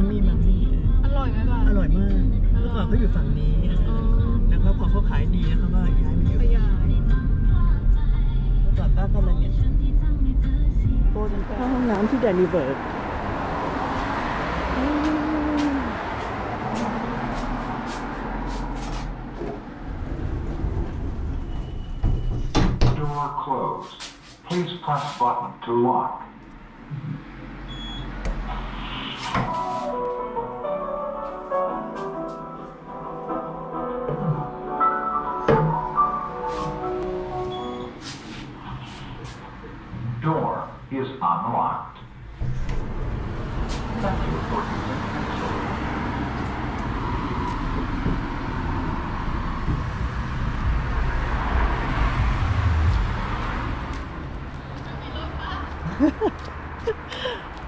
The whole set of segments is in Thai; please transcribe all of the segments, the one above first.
มมี่มัมมี่อร่อยไหมบ้างอร่อยมากเมื่อก่อนเขาอยู่ฝั่งนี้แล้วเขพอเขาขายดีแล้วเขาก็ย้ายมาอยู่ขยายเมื่อก่อนป้าก็มาเนี่ยเข้าห้องน้ำที่เดนิเบิร์ดค o r closed. Please press button to lock. Door is unlocked. Thank you for using Pixel.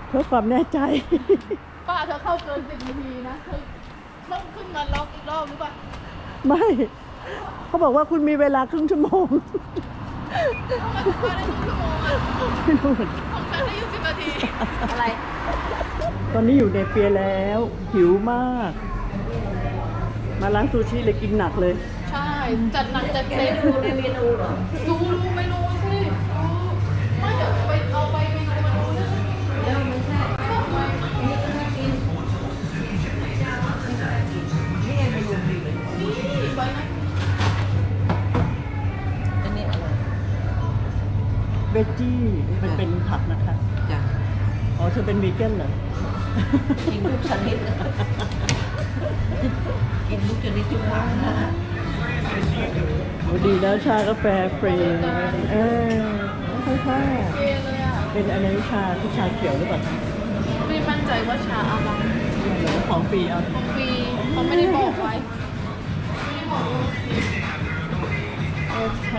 เพื่อความแน่ใจ ป้าเธอเข้าเกินสิบนาทีนะเธอต้องขึ้นมาล็อกอีกรอบหรือเปล่า ไม่ เขาบอกว่าคุณมีเวลาครึ่งชั่วโมงทำ ไมป้าได้ครึ่งชั่วโมงอะไม่รู้เหมือนกันของฉันได้ยี่สิบนาที อะไร ตอนนี้อยู่ในเปียแล้ว หิวมาก มาร้านซูชิเลยกินหนักเลย ใช่ จัดหนักจัดเต็มดูในเมนูเหรอ ดูดูเม เธอเป็นวีแกนเหรอ กินทุกชนิด กินทุกชนิดทุกวันนะดีแล้วชากาแฟฟรีเออค่อยเลยอะๆเป็นอันนี้ชาที่ชาเขียวหรือเปล่าไม่มั่นใจว่าชาอะไรของฟรีเอาของฟรีเขาไม่ได้บอกไว้โอเค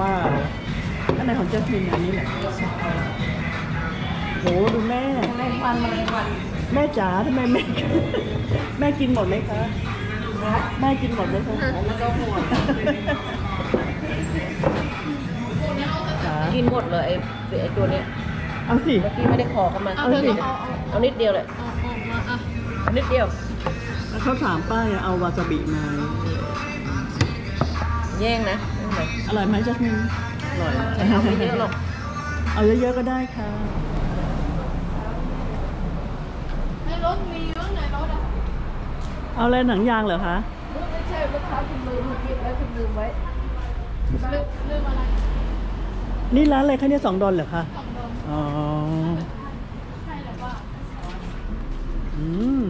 ว้าวอันไหนของเจสมินอันนี้แหละ โหดูแม่แมงวันแมลงวันแม่จ๋าทำไมแม่แม่กินหมดไหมคะแม่กินหมดไหมคะแล้วก็หัวจ๋ากินหมดเลยไอ้ไอ้ตัวเนี้ยเอาสิ เมื่อกี้ไม่ได้ขอกันมาเอาเธอก็เอาเอาเอานิดเดียวเลยเอาออกมาอะเอานิดเดียว แล้วเขาถามป้าอย่าเอาวาซาบิมาแย่งนะไม่เป็นไรอร่อยไหมเจสมินอร่อยฉันเอาไม่เยอะหรอกเอาเยอะๆก็ได้ค่ะ ในรถมีว่าในรถอะเอาอะไรหนังยางเหรอคะไม่ใช่ลูกค้าคุณลืมกินแล้วคุณลืมไว้ลืมลืมอะไรนี่ร้านอะไรคะเนี่ยสองดอลเหรอคะของเดิมอ๋อใช่แล้วว่าอืม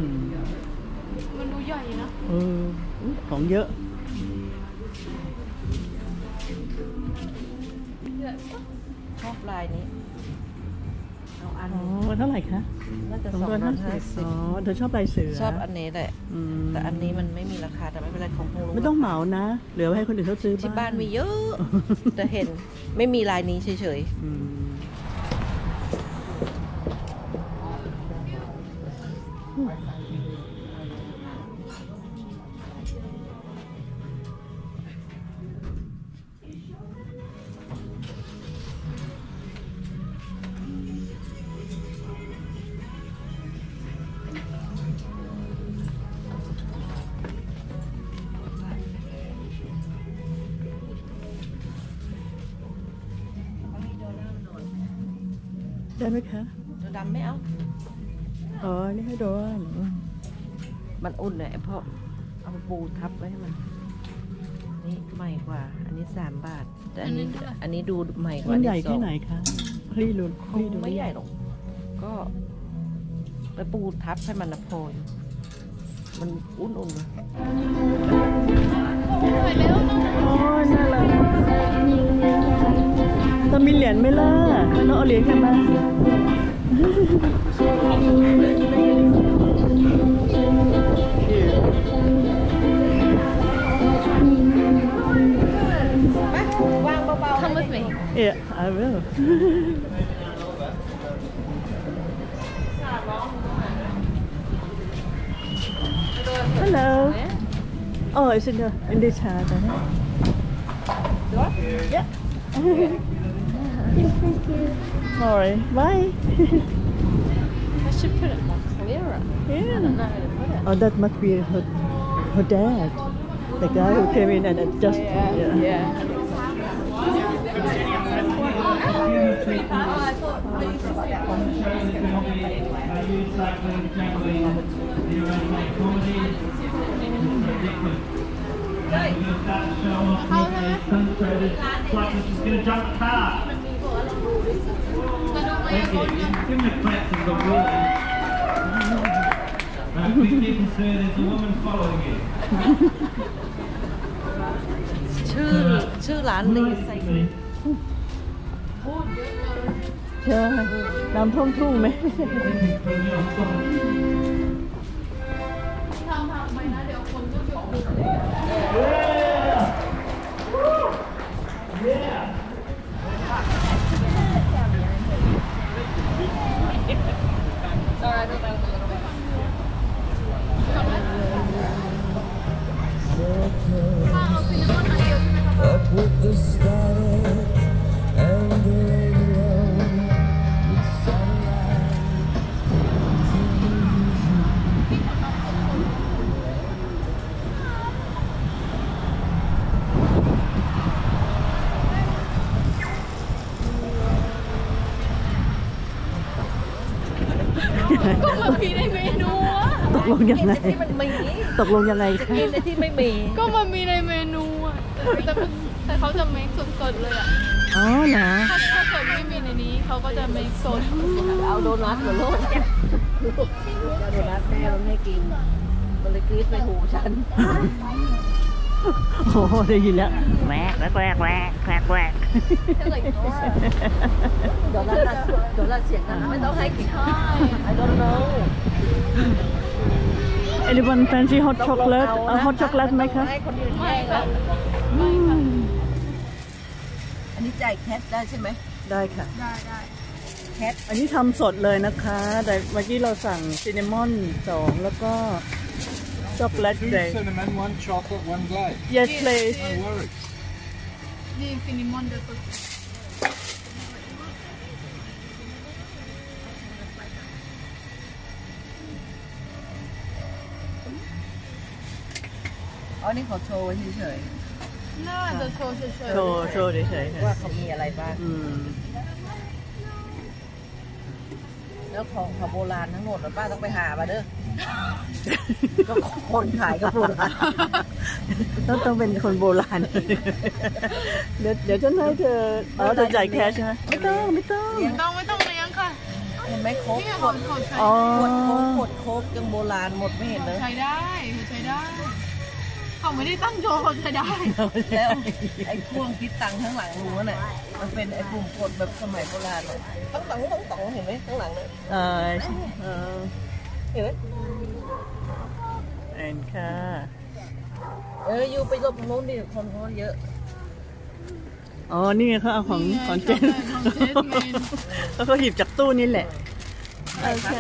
มันดูใหญ่นะเอออุ๊ยของเยอะชอบลายนี้ เอาอันอ๋อเท่าไหร่คะน่าจะสองสองดอลร้อห้ายสิห้าบสิอ๋บอเธอชอบลายเสือชอบอันนี้แหละอืมแต่อันนี้มันไม่มีราคาแต่ไม่เป็นไรของคงรู้ไม่ต้องเหมานะ เหลือไว้ให้คนอื่นเขาซื้อที่บ้านมีเยอะอืมแต่เห็นไม่มีลายนี้เฉยอืม ได้ไหมคะๆตัวดำไม่เอา อ๋อ นี่ให้โดนอืมมันอุ่นเลยเพราะเอาปูทับไว้ให้มัน นี่ใหม่กว่า อันนี้สามบาท แต่อันนี้ อันนี้เท่าไหร่ อันนี้ดูใหม่กว่ามันใหญ่สอแค่งไหนคะคลี่ลุนคคลี่งดูไม่ใหญ่หรอก ก็ไปปูทับให้มันนะพออยู่มันอุ่นๆเลยถ่ายแล้วนะโอ้ยน่ารัก จะมีเหรียญไหมล่ะน้องเอาเหรียญกันมาวางเบาๆ Come with me Yeah, I will. Hello. Oh, it's in the in the chat. Yeah. Sorry. Bye. I should put it more clear mirror. I Yeah. don't know how to put it. Oh, that must be her, her dad. The guy who came in and adjusted. Yeah. yeah. gonna jump the car. Thank you. Give me a clap of the wheelie. Right, please be concerned, there's a woman following you. ชื่อชื่อร้านลีไซ ใช่น้ำท่วมทุ่งไหม ทำทำไปนะเดี๋ยวคนก็จะดู ก็ งยังไง ที่มันมีตกลงยังไงคะกินในที่ไม่มีก็มันมีในเมนูอะแต่แต่เขาจะเมคสดๆเลยอะอ๋อนะถ้าถ้าเกิดไม่มีในนี้เขาก็จะเมคสดเอาโดนัทเหรอลูกลูกเอาโดนัทแม่มันไม่กินมันเลยกรี๊ดไปหูฉันโอ้โหได้ยินแล้วแหวกแหวกแหวกแหวกแหวกแหวกโดนัทน่ะโดนัทเสียงดังไม่ต้องให้กิน I don't know Anyone fancy hot chocolate เอา hot chocolate ไหมคะให้คนอื่นแพงแล้วอันนี้จ่ายแคทได้ใช่ไหมได้ค่ะ ได้ได้แคทอันนี้ทำสดเลยนะคะ แต่เมื่อกี้เราสั่งซินนามอนสองแล้วก็ช็อกโกแลต Two เดย์ cinnamon, one chocolate, one glazed. yes please No worries. นี่ซินนามอนเดอร์ อ๋อ นี่ขอโชว์ไว้เฉยน่าจะโชว์เฉยโชว์โชว์เฉยๆๆค่ะว่าเขามีอะไรบ้าง อืม แล้วของของโบราณทั้งหมดแล้วป้าต้องไปหามาเด้อ ก็คนขายก็โบราณต้องต้องเป็นคนโบราณ เดี๋ยวเดี๋ยวจะให้เธออ๋อเธอจ่ายแคชใช่ไหมไม่ต้องไม่ต้องๆต้องไม่ต้องเลี้ยงค่ะเห็นไหมโค้กนี่ขขวอดขอใช้อ๋อ ขวดโค้กขวดโค้กยังโบราณหมดไม่เห็นเลย ใช้ได้ใช้ได้ เขาไม่ได้ตั้งโชว์เขาใช้ได้ แล้วไอ้พ่วงคิดตังค์ข้างหลังรู้น่ะมันเป็นไอ้ปุ่มกดแบบสมัยโบราณเลยตั้งตังตั้งตังเห็นไหมข้างหลังเลยเออเออเห็นไหมเอ็นค่ะเอออยู่ไปหลบตรงโน้นดิคนเขาเยอะอ๋อ นี่ไงเขาเอาของนี่ไงของเจนของเจนเมนแล้วเขาหยิบจากตู้นี่แหละ โอเค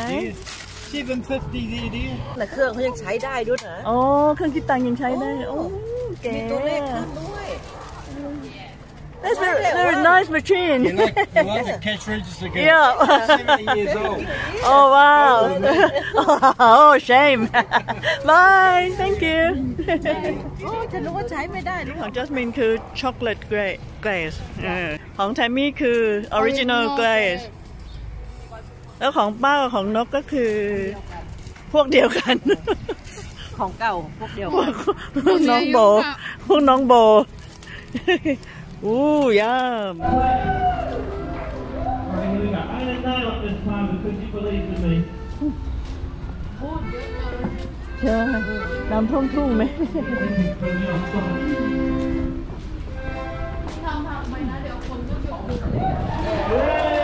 Seven fifty there, dear. แต่เครื่องเขายังใช้ได้ด้วยนะโอ้เครื่องคิดตังค์ยังใช้ได้ โอ้เก๋มีตัวเลขขึ้นด้วย That's very, very nice machine You like, you like the cash register girl? Yeah. 70 years old. Oh wow Oh shame Bye Thank you โอ้ฉันรู้ว่าใช้ไม่ได้รู้ของจัสมินคือช็อกโกแลตเกรย์เกรสของแทมมี่คือออริจินอลเกรส แล้วของป้ากับของนกก็คือ พวกเดียวกัน ของเก่าพวกเดียวพวกพวกน้องโบ พวกน้องโบ อู้ยาม I didn't know at this time because you believed in me. ใช่น้ำท่วมทุ่งไหมทำทำไปนะ เดี๋ยวคนก็จะดู